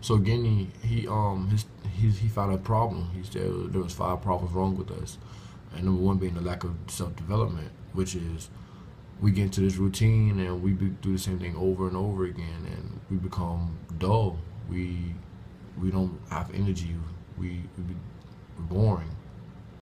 So Guinea, he um his he he found a problem. He said there was five problems wrong with us, and number one being the lack of self development, which is we get into this routine and we do the same thing over and over again, and we become dull. We we don't have energy. We, we be boring.